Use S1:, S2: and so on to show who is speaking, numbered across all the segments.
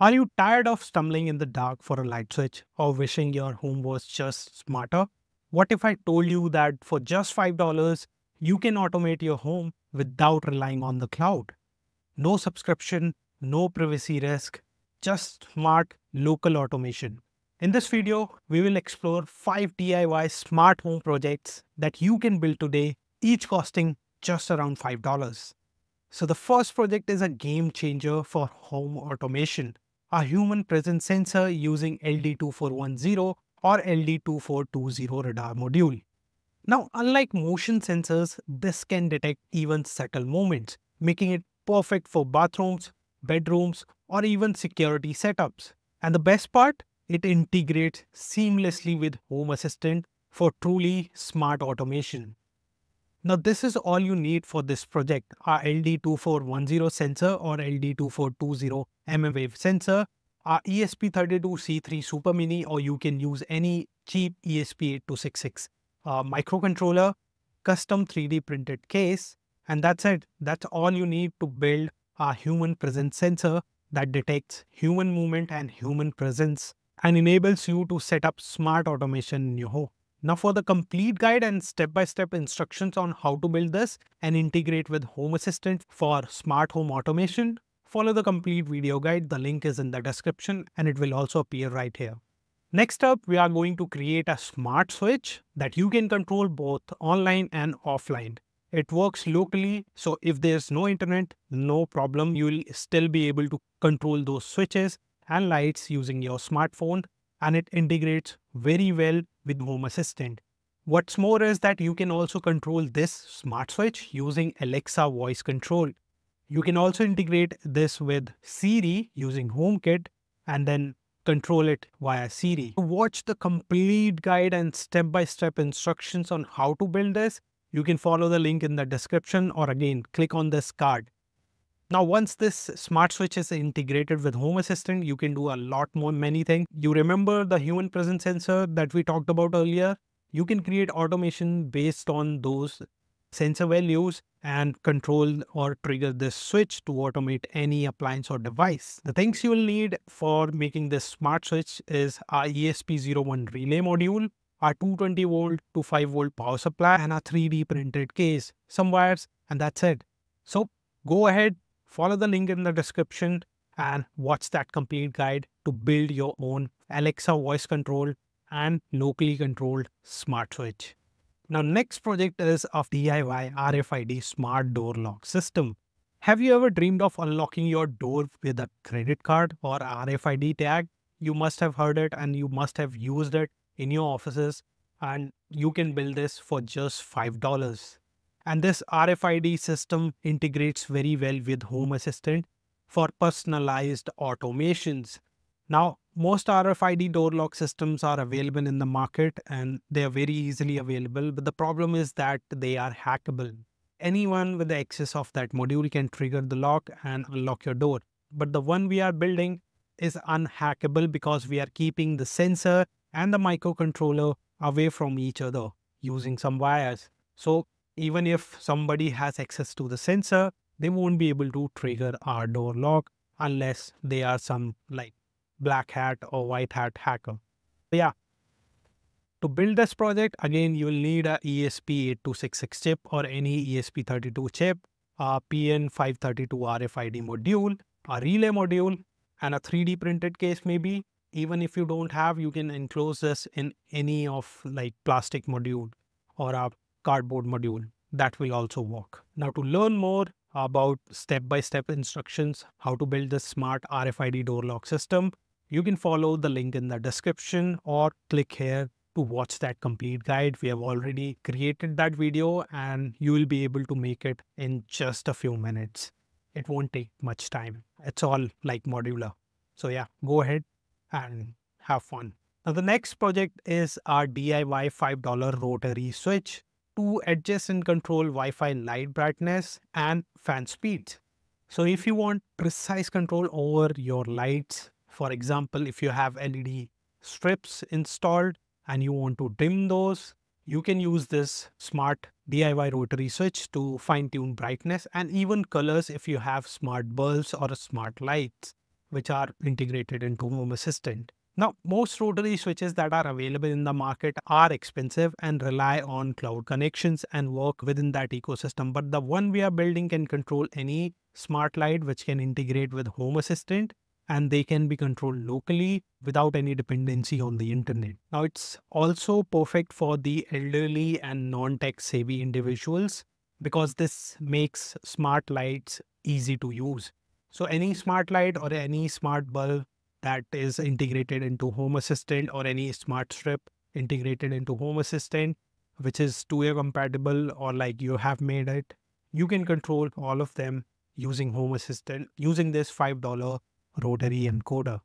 S1: Are you tired of stumbling in the dark for a light switch or wishing your home was just smarter? What if I told you that for just $5, you can automate your home without relying on the cloud? No subscription, no privacy risk, just smart local automation. In this video, we will explore 5 DIY smart home projects that you can build today, each costing just around $5. So the first project is a game changer for home automation a human presence sensor using LD2410 or LD2420 radar module. Now, unlike motion sensors, this can detect even subtle movements, making it perfect for bathrooms, bedrooms, or even security setups. And the best part, it integrates seamlessly with Home Assistant for truly smart automation. Now this is all you need for this project, our LD2410 sensor or LD2420 mmWave sensor, our ESP32C3 Super Mini or you can use any cheap ESP8266 uh, microcontroller, custom 3D printed case and that's it. That's all you need to build a human presence sensor that detects human movement and human presence and enables you to set up smart automation in your home. Now for the complete guide and step-by-step -step instructions on how to build this and integrate with Home Assistant for smart home automation, follow the complete video guide. The link is in the description and it will also appear right here. Next up, we are going to create a smart switch that you can control both online and offline. It works locally, so if there's no internet, no problem, you will still be able to control those switches and lights using your smartphone and it integrates very well with Home Assistant. What's more is that you can also control this smart switch using Alexa voice control. You can also integrate this with Siri using HomeKit and then control it via Siri. Watch the complete guide and step-by-step -step instructions on how to build this, you can follow the link in the description or again, click on this card. Now, once this smart switch is integrated with Home Assistant, you can do a lot more many things. You remember the human presence sensor that we talked about earlier? You can create automation based on those sensor values and control or trigger this switch to automate any appliance or device. The things you will need for making this smart switch is our ESP01 relay module, our 220 volt to 5 volt power supply and our 3D printed case, some wires and that's it. So go ahead, follow the link in the description and watch that complete guide to build your own Alexa voice control and locally controlled smart switch. Now next project is of DIY RFID smart door lock system. Have you ever dreamed of unlocking your door with a credit card or RFID tag? You must have heard it and you must have used it in your offices and you can build this for just $5. And this RFID system integrates very well with Home Assistant for personalized automations. Now, most RFID door lock systems are available in the market and they are very easily available. But the problem is that they are hackable. Anyone with the access of that module can trigger the lock and unlock your door. But the one we are building is unhackable because we are keeping the sensor and the microcontroller away from each other using some wires. So even if somebody has access to the sensor, they won't be able to trigger our door lock unless they are some like black hat or white hat hacker. But yeah. To build this project, again, you will need a ESP8266 chip or any ESP32 chip, a PN532 RFID module, a relay module, and a 3D printed case maybe. Even if you don't have, you can enclose this in any of like plastic module or a cardboard module. That will also work. Now to learn more about step-by-step -step instructions, how to build this smart RFID door lock system, you can follow the link in the description or click here to watch that complete guide. We have already created that video and you will be able to make it in just a few minutes. It won't take much time. It's all like modular. So yeah, go ahead and have fun. Now the next project is our DIY $5 rotary switch to adjust and control Wi-Fi light brightness and fan speed. So if you want precise control over your lights, for example, if you have LED strips installed and you want to dim those, you can use this smart DIY rotary switch to fine tune brightness and even colors if you have smart bulbs or smart lights. which are integrated into Home Assistant. Now, most rotary switches that are available in the market are expensive and rely on cloud connections and work within that ecosystem. But the one we are building can control any smart light which can integrate with Home Assistant and they can be controlled locally without any dependency on the internet. Now, it's also perfect for the elderly and non-tech savvy individuals because this makes smart lights easy to use. So any smart light or any smart bulb that is integrated into Home Assistant or any smart strip integrated into Home Assistant, which is two-way compatible or like you have made it, you can control all of them using Home Assistant using this $5 rotary encoder.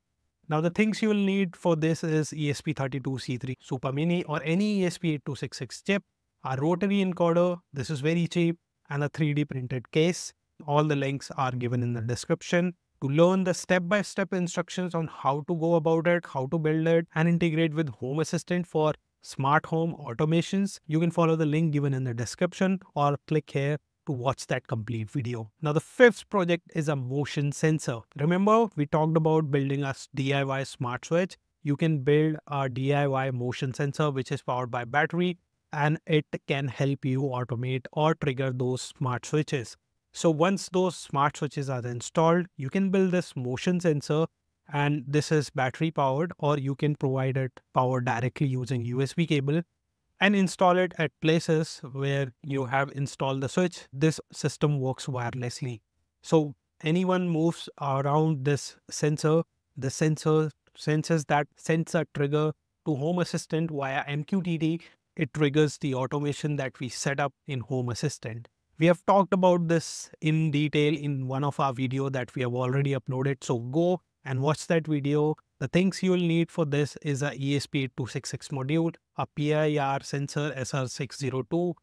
S1: Now the things you will need for this is ESP32C3 Super Mini or any ESP8266 chip, a rotary encoder, this is very cheap, and a 3D printed case. All the links are given in the description. To learn the step-by-step -step instructions on how to go about it, how to build it, and integrate with Home Assistant for smart home automations, you can follow the link given in the description or click here to watch that complete video. Now the fifth project is a motion sensor. Remember we talked about building a DIY smart switch. You can build a DIY motion sensor which is powered by battery and it can help you automate or trigger those smart switches. So once those smart switches are installed, you can build this motion sensor and this is battery powered or you can provide it power directly using USB cable and install it at places where you have installed the switch. This system works wirelessly. So anyone moves around this sensor, the sensor senses that sensor trigger to Home Assistant via MQTT. It triggers the automation that we set up in Home Assistant. We have talked about this in detail in one of our video that we have already uploaded. So go and watch that video the things you will need for this is a ESP8266 module, a PIR sensor SR602,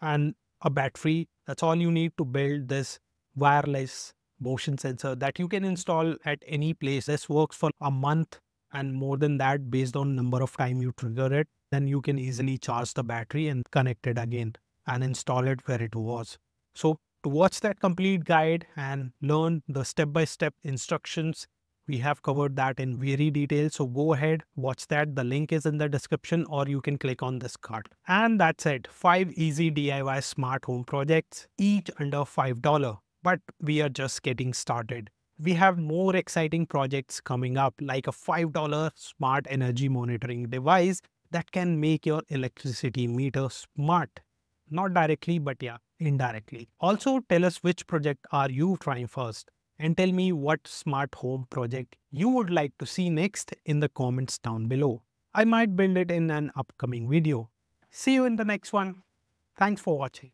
S1: and a battery. That's all you need to build this wireless motion sensor that you can install at any place. This works for a month and more than that based on number of time you trigger it. Then you can easily charge the battery and connect it again and install it where it was. So to watch that complete guide and learn the step-by-step -step instructions we have covered that in very detail. So go ahead, watch that. The link is in the description or you can click on this card. And that's it. Five easy DIY smart home projects, each under $5. But we are just getting started. We have more exciting projects coming up like a $5 smart energy monitoring device that can make your electricity meter smart. Not directly, but yeah, indirectly. Also tell us which project are you trying first and tell me what smart home project you would like to see next in the comments down below. I might build it in an upcoming video. See you in the next one. Thanks for watching.